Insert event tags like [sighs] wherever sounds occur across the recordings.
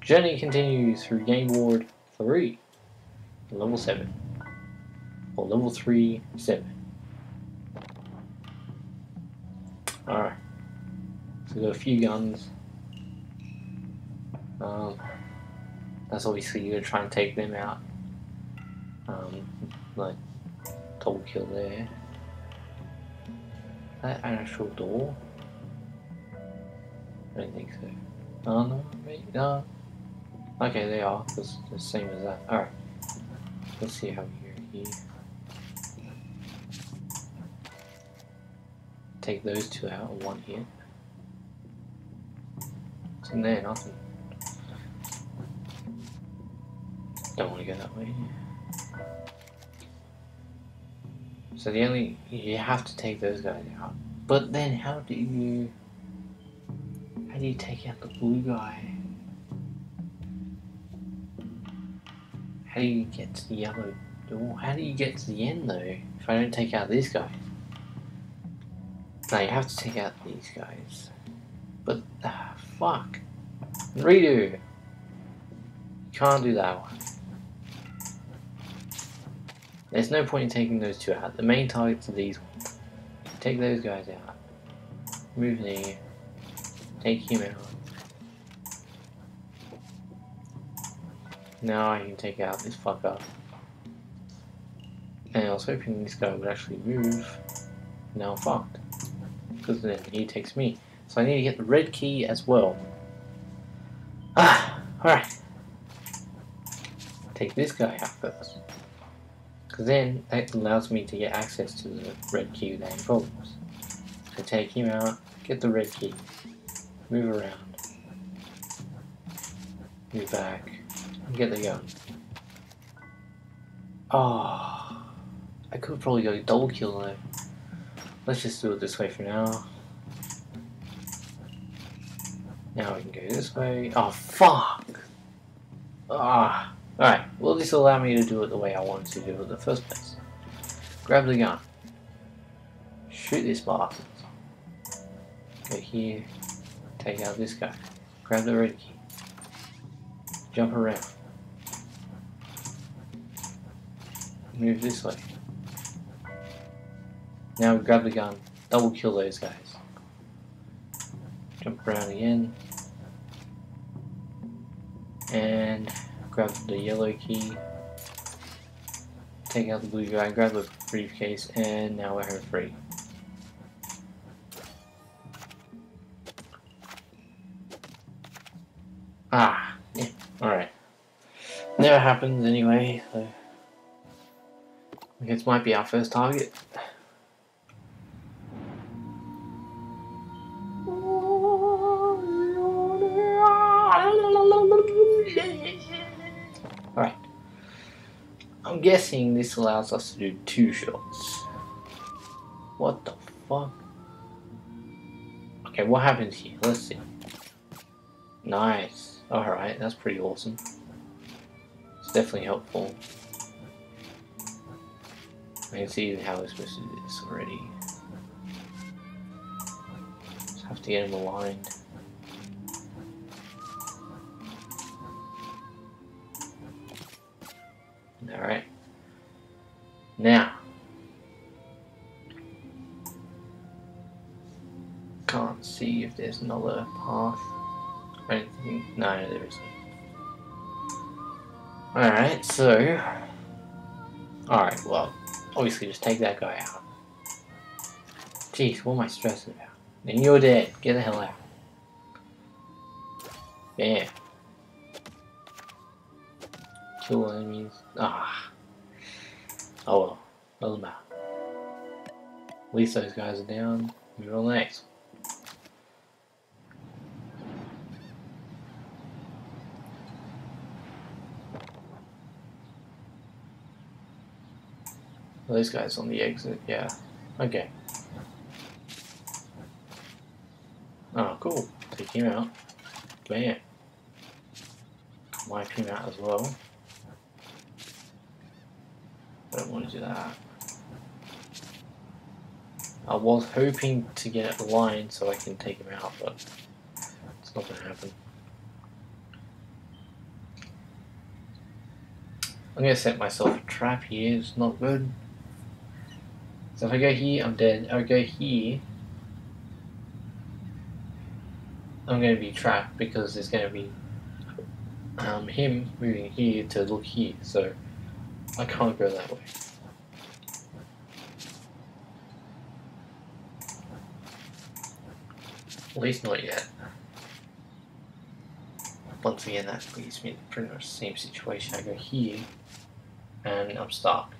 Journey continues through Game Ward 3, level 7. Or level 3, 7. Alright. So we've got a few guns. Um, that's obviously you're gonna try and take them out. Um, like double kill there. That an actual door? I don't think so. Oh no, wait, no. Okay, they are. It's the same as that. Alright. Let's see how here. Take those two out in one hit. What's in? Nothing. Don't want to go that way. So the only you have to take those guys out. But then how do you how do you take out the blue guy? How do you get to the yellow door? How do you get to the end though if I don't take out this guy? No, you have to take out these guys. But ah, fuck. Redo. You can't do that one. There's no point in taking those two out. The main targets are these ones. Take those guys out. Move there. Take him out. Now I can take out this fucker. And I was hoping this guy would actually move. Now I'm fucked. Because then he takes me. So I need to get the red key as well. Ah, alright. Take this guy out first. Because then that allows me to get access to the red key without any. So take him out, get the red key, move around, move back, get the gun. Oh, I could probably go double kill though. Let's just do it this way for now. Now we can go this way. Oh, fuck! Ah. Alright, will this allow me to do it the way I wanted to do it in the first place? Grab the gun. Shoot this bastard. Go here. Take out this guy. Grab the red key. Jump around. Move this way. Now grab the gun. Double kill those guys. Jump around again. And grab the yellow key, take out the blue guy, grab the briefcase, and now we're free. Ah, yeah, alright. Never happens anyway, so Guess might be our first target. Alright. I'm guessing this allows us to do two shots. What the fuck? Okay, what happens here? Let's see. Nice. Alright, that's pretty awesome. It's definitely helpful. I can see how we're supposed to do this already. Just have to get them aligned. Alright. Now. Can't see if there's another path. I don't think. No, there isn't. Alright, so. Alright, well, obviously just take that guy out. Jeez, what am I stressing about? Then you're dead. Get the hell out. Bam. Kill enemies. Ah. Oh well. Doesn't matter. At least those guys are down. Move on next. Those guys on the exit, yeah. Okay. Oh, cool. Take him out. Bam. Wipe him out as well. I don't want to do that. I was hoping to get it aligned so I can take him out, but it's not going to happen. I'm gonna set myself a trap here, it's not good. So if I go here, I'm dead. If I go here, I'm gonna be trapped because there's gonna be um, him moving here to look here, so I can't go that way. At least not yet. Once again, that leaves me in pretty much the same situation. I go here, and I'm stuck.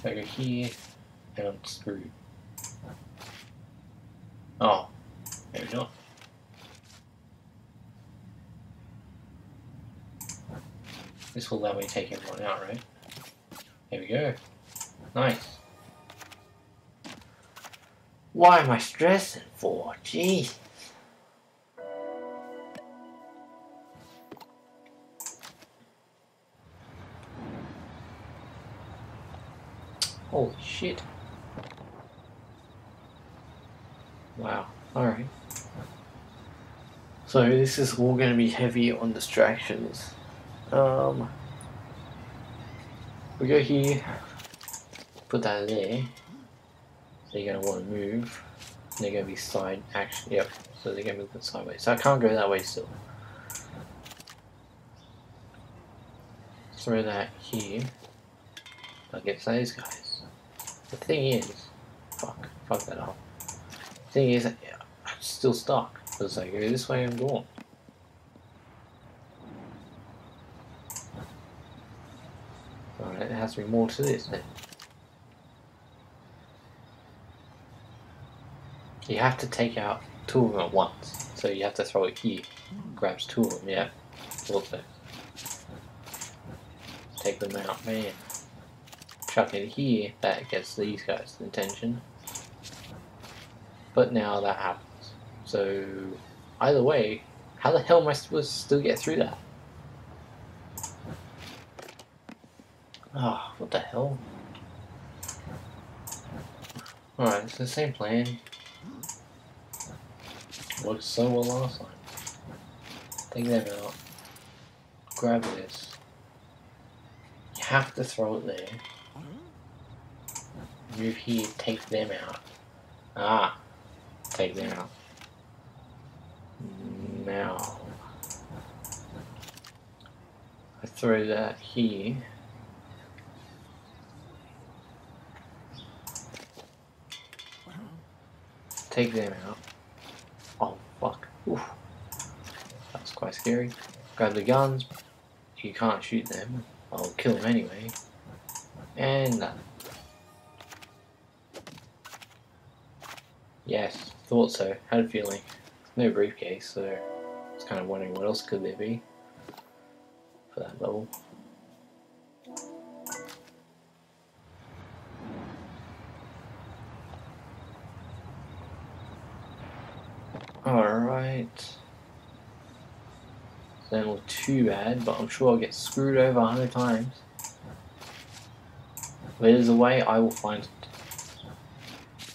If I oh, go here, and I'm screwed. Oh, maybe not. This will allow me to take everyone out, right? There we go. Nice. Why am I stressing for? Jeez. Holy shit. Wow. Alright. So this is all going to be heavy on distractions. Um, we go here, put that there. So you're going to want to move. They're going to be side action. Yep. So they're going to move it sideways. So I can't go that way still. Throw that here against those guys. The thing is, fuck, fuck that up. The thing is, I'm still stuck. Because I go this way, I'm going. Alright, there has to be more to this then. You have to take out two of them at once. So you have to throw it here. Grabs two of them, yeah. Also. Take them out, man. Chuck it here, that gets these guys' attention. But now that happens. So, either way, how the hell am I supposed to still get through that? Ah, oh, what the hell? Alright, it's the same plan. Worked so well last time. Take them out. Grab this. You have to throw it there. Move here, take them out. Ah, take them out. Now, I throw that here. Take them out. Oh, fuck. Oof. That's quite scary. Grab the guns. You can't shoot them. I'll kill them anyway. And that. Yes, thought so. Had a feeling. No briefcase, so I was kind of wondering what else could there be for that level. Alright. Doesn't look too bad, but I'm sure I'll get screwed over a hundred times. If there's a way, I will find it.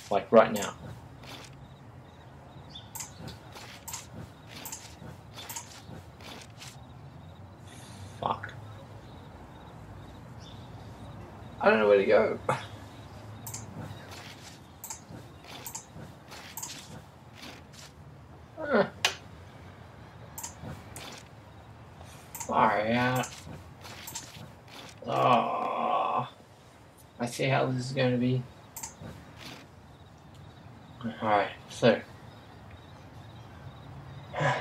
Like right now. Fuck. I don't know where to go. [sighs] Out. Oh, I see how this is going to be. Alright, so. [sighs]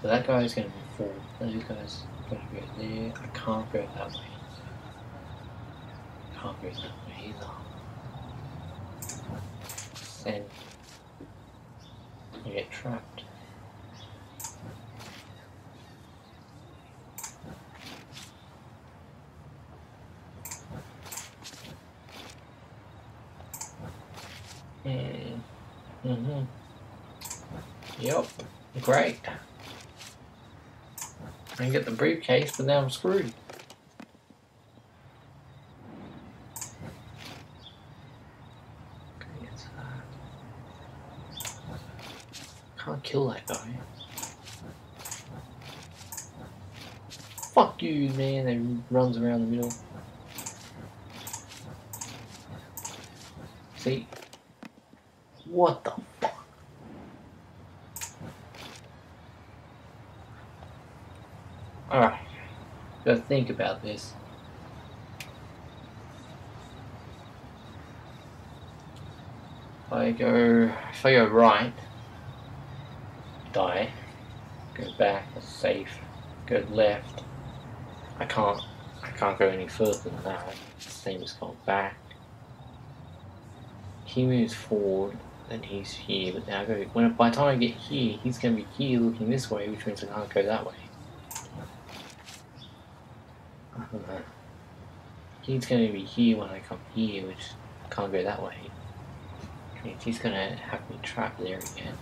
So that guy's going to be full. Those guys going to go there. I can't go that way. That way either. Then you get trapped. Mm. Mm-hmm. Yep. Great. I can get the briefcase, but now I'm screwed. Okay, it's, uh, Can't kill that guy. fuck you, man, and runs around the middle. See? What the fuck? Alright. Gotta think about this. If I go, if I go right, die, go back, safe, go left, I can't, I can't go any further than that, same as going back. He moves forward, then he's here, but now I go, when, by the time I get here, he's going to be here looking this way, which means I can't go that way. [laughs] He's going to be here when I come here, which can't go that way means he's gonna have me trapped there again.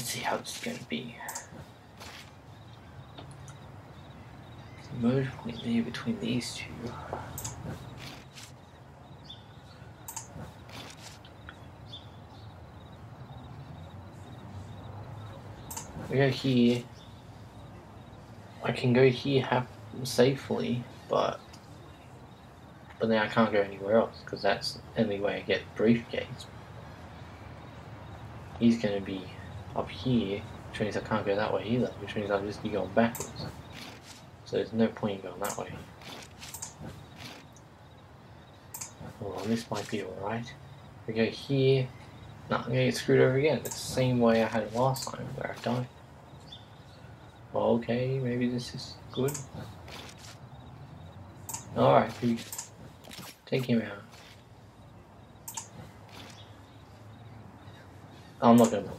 Let's see how it's gonna be. Merge point there between these two. We go here. I can go here have safely, but but then I can't go anywhere else because that's the only way I get briefcase. He's going to be up here, which means I can't go that way either, which means I'll just be going backwards. So there's no point in going that way. Well, this might be alright. We go here. No, I'm gonna get screwed over again. It's the same way I had it last time where I died. Well, okay, maybe this is good. Alright, Take him out. I'm not gonna.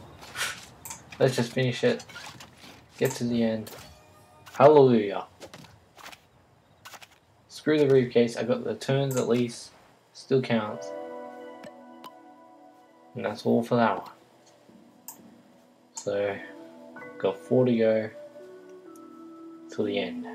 Let's just finish it. Get to the end. Hallelujah. Screw the briefcase. I got the turns at least. Still counts. And that's all for that one. So, got four to go till the end.